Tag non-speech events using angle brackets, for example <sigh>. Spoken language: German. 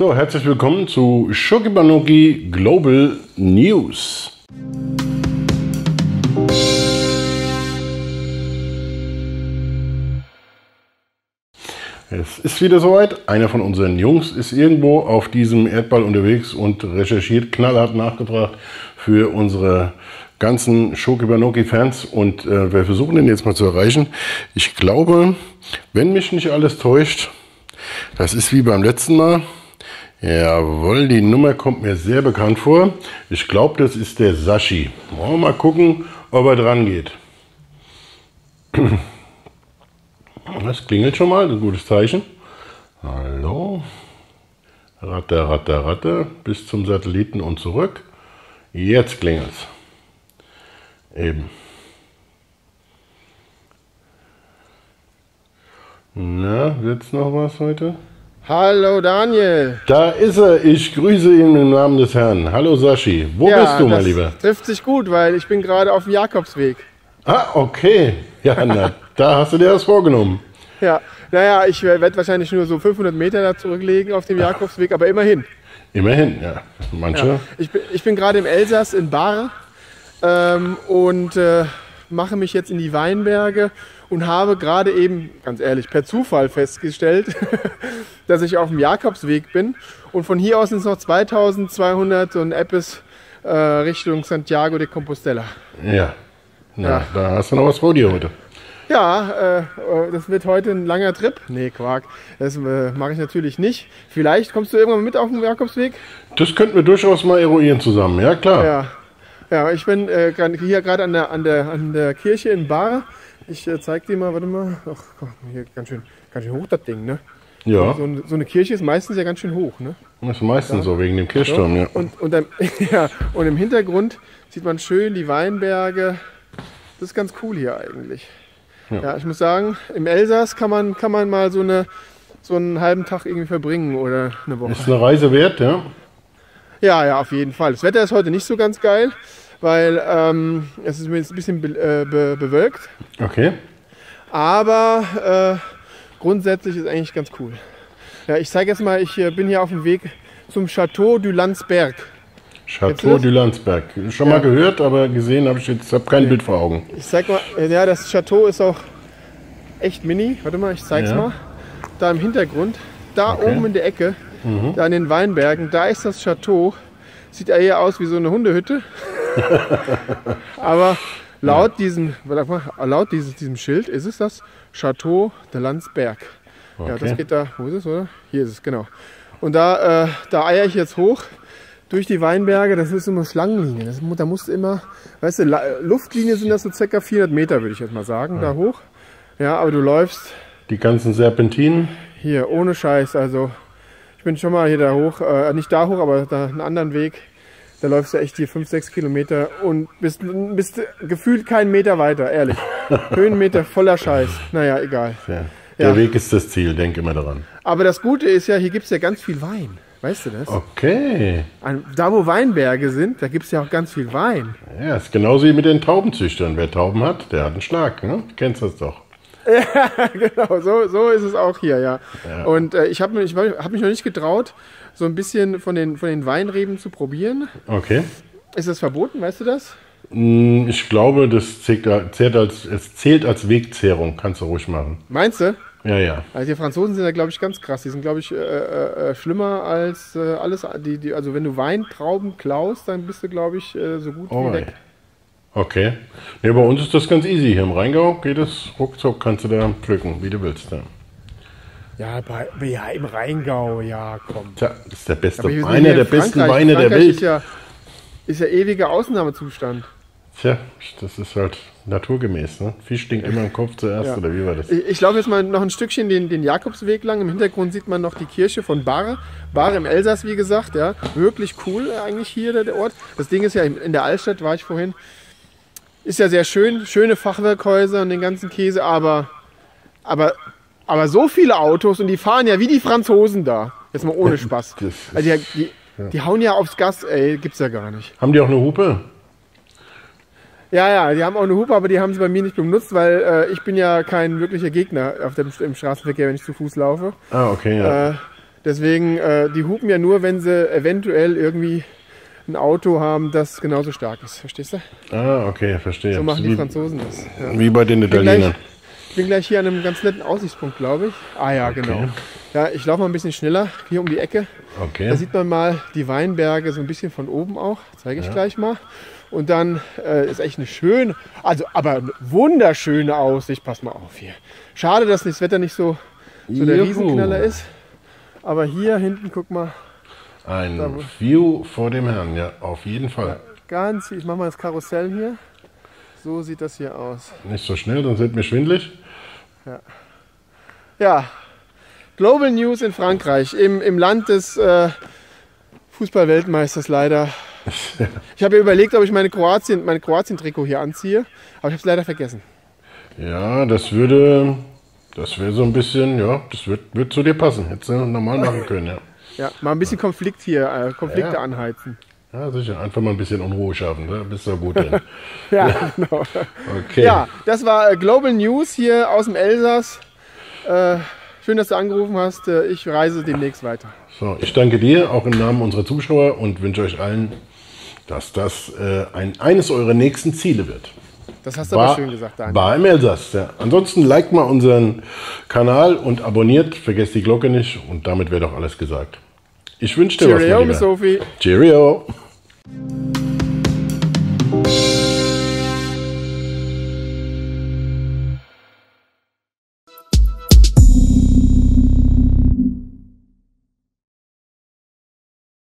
So, herzlich willkommen zu Shokibanoki Global News. Es ist wieder soweit. Einer von unseren Jungs ist irgendwo auf diesem Erdball unterwegs und recherchiert knallhart nachgebracht für unsere ganzen Shokibanoki-Fans und äh, wir versuchen den jetzt mal zu erreichen. Ich glaube, wenn mich nicht alles täuscht, das ist wie beim letzten Mal. Jawohl, die Nummer kommt mir sehr bekannt vor. Ich glaube, das ist der Sashi. Wollen wir mal gucken, ob er dran geht. <clears throat> Das klingelt schon mal, ein gutes Zeichen. Hallo. Ratte, Ratte, Ratte, bis zum Satelliten und zurück. Jetzt klingelt's. Eben. Na, wird's noch was heute? Hallo Daniel. Da ist er. Ich grüße ihn im Namen des Herrn. Hallo Sashi. Wo ja, bist du, mein das Lieber? Trifft sich gut, weil ich bin gerade auf dem Jakobsweg. Ah, okay. Ja, na, da hast du dir das vorgenommen. Ja, naja, ich werde wahrscheinlich nur so 500 Meter da zurücklegen auf dem Jakobsweg, aber immerhin. Immerhin, ja. Manche. Ja. Ich bin, ich bin gerade im Elsass in Bar ähm, und äh, mache mich jetzt in die Weinberge und habe gerade eben, ganz ehrlich, per Zufall festgestellt, <laughs> dass ich auf dem Jakobsweg bin. Und von hier aus sind es noch 2200 und Eppes äh, Richtung Santiago de Compostela. Ja. Na, Ja. da hast du noch was vor dir heute. Ja, äh, das wird heute ein langer Trip. Nee, Quark, das äh, mache ich natürlich nicht. Vielleicht kommst du irgendwann mit auf den Jakobsweg? Das könnten wir durchaus mal eruieren zusammen. Ja, klar. Ja. Ja, ich bin äh, hier gerade an der, an, der, an der Kirche in Bar. Ich äh, zeig dir mal, warte mal. Ach, mal, hier ganz schön, ganz schön hoch das Ding, ne? Ja, So, eine- so eine Kirche ist meistens ja ganz schön hoch, ne? das ist meistens so wegen dem Kirchturm, ja. Und, und, dann, <laughs> ja, und im Hintergrund sieht man schön die Weinberge. Das ist ganz cool hier eigentlich. Ja, ich muss sagen, im Elsass kann man, kann man mal so, eine, so einen halben Tag irgendwie verbringen oder eine Woche. Ist eine Reise wert, ja? Ja, ja, auf jeden Fall. Das Wetter ist heute nicht so ganz geil, weil ähm, es ist jetzt ein bisschen be äh, be bewölkt. Okay. Aber äh, grundsätzlich ist eigentlich ganz cool. Ja, ich zeige jetzt mal, ich äh, bin hier auf dem Weg zum Chateau du Landsberg. Du Chateau du Landsberg. Schon Ja. mal gehört, aber gesehen habe ich jetzt, habe kein Bild vor Augen. Ich zeig mal, äh, ja, das Chateau ist auch echt mini. Warte mal, ich zeig's Ja. mal. Da im Hintergrund, da Okay. Mhm. oben in der Ecke, da in den Weinbergen, da ist das Chateau. Sieht ja eher aus wie so eine Hundehütte. <laughs> Aber laut diesem, laut dieses, diesem Schild ist es das Chateau de Landsberg. Ja, das Okay. geht da, wo ist es, oder? Hier ist es, genau. Und da, äh, da eier ich jetzt hoch durch die Weinberge. Das ist immer Schlangenlinie. Das, da musst du immer, weißt du, Luftlinie sind das so circa 400 Meter, würde ich jetzt mal sagen, da hoch. Ja, aber du läufst Die ganzen Serpentinen. hier ohne Scheiß. Also, ich bin schon mal hier da hoch, äh, nicht da hoch, aber da einen anderen Weg. Da läufst du echt hier 5, 6 Kilometer und bist, bist gefühlt keinen Meter weiter, ehrlich. <laughs> Höhenmeter voller Scheiß. Naja, egal. Ja. Der Ja. Weg ist das Ziel, denk immer daran. Aber das Gute ist ja, hier gibt es ja ganz viel Wein. Weißt du das? Okay. An, da, wo Weinberge sind, da gibt es ja auch ganz viel Wein. Ja, ist genauso wie mit den Taubenzüchtern. Wer Tauben hat, der hat einen Schlag. Ne? Du kennst das doch. <laughs> genau, so, so ist es auch hier, ja. Und äh, ich habe mich, ich hab mich noch nicht getraut, so ein bisschen von den, von den Weinreben zu probieren. Okay. Ist das verboten, weißt du das? Hm, Ich glaube, das zählt, als, es zählt als Wegzehrung. Kannst du ruhig machen. Meinst du? Ja, ja. Also die Franzosen sind da, glaube ich, ganz krass. Die sind, glaube ich, äh, äh, äh, schlimmer als äh, alles. Die, die, also wenn du Weintrauben klaust, dann bist du, glaube ich, äh, so gut wie Oh, weg. Okay. Nee, bei uns ist das ganz easy. Hier im Rheingau geht es ruckzuck, kannst du da pflücken, wie du willst. Ja. Ja, bei, ja, im Rheingau, ja, komm. Tja, das ist der beste, einer der in besten Frankreich. Weine der Frankreich Welt. Ist ja, ist ja ewiger Ausnahmezustand. Tja, das ist halt naturgemäß. Ne? Fisch stinkt immer im Kopf zuerst, Ja. oder wie war das? Ich, ich laufe jetzt mal noch ein Stückchen den, den Jakobsweg lang. Im Hintergrund sieht man noch die Kirche von Bar. Bar im Elsass, wie gesagt. Ja. Wirklich cool eigentlich hier der, der Ort. Das Ding ist ja, in der Altstadt war ich vorhin. Ist ja sehr schön, schöne Fachwerkhäuser und den ganzen Käse, aber, aber, aber so viele Autos und die fahren ja wie die Franzosen da. Jetzt mal ohne <laughs> Spaß. Also die, die, die hauen ja aufs Gas, ey, gibt's ja gar nicht. Haben die auch eine Hupe? Ja, ja, die haben auch eine Hupe, aber die haben sie bei mir nicht benutzt, weil äh, ich bin ja kein wirklicher Gegner auf dem, im Straßenverkehr, wenn ich zu Fuß laufe. Ah, okay, ja. Äh, Deswegen, äh, die hupen ja nur, wenn sie eventuell irgendwie ein Auto haben, das genauso stark ist. Verstehst du? Ah, okay, verstehe. So machen die wie, Franzosen das. Ja. wie bei den Italienern. ich bin gleich hier an einem ganz netten Aussichtspunkt, glaube ich. Ah ja, genau. Ja, ich laufe mal ein bisschen schneller hier um die Ecke. Da Okay. sieht man mal die Weinberge so ein bisschen von oben auch. Zeige ich gleich mal. Und dann äh, ist echt eine schöne, also aber eine wunderschöne Aussicht. Pass mal auf hier. Schade, dass das Wetter nicht so, so der Juhu. Riesenknaller ist. Aber hier hinten, guck mal, Ein View vor dem Herrn, ja, auf jeden Fall. ganz, ich mache mal das Karussell hier. So sieht das hier aus. Nicht so schnell, sonst wird mir schwindlig. Ja, Global News in Frankreich, im, im Land des äh, Fußballweltmeisters leider. <laughs> Ich habe mir überlegt, ob ich meine Kroatien, mein Kroatien-Trikot hier anziehe, aber ich habe es leider vergessen. Ja, das würde, das wäre so ein bisschen, ja, das wird, wird zu dir passen. Hättest du normal machen können, ja. Ja, mal ein bisschen Konflikt hier, äh, Konflikte Ja. anheizen. Ja, sicher. Einfach mal ein bisschen Unruhe schaffen, da bist du gut drin. Ja, genau. Okay. Ja, das war äh, Global News hier aus dem Elsass. Äh, schön, dass du angerufen hast. Äh, ich reise demnächst weiter. So, ich danke dir auch im Namen unserer Zuschauer und wünsche euch allen, dass das äh, ein, eines eurer nächsten Ziele wird. Das hast du aber schön gesagt, Daniel. War im Elsass. Ja. Ansonsten liked mal unseren Kanal und abonniert. Vergesst die Glocke nicht und damit wäre doch alles gesagt. Ich wünsche dir was, Cheerio, Miss Lieber. Sophie. Cheerio.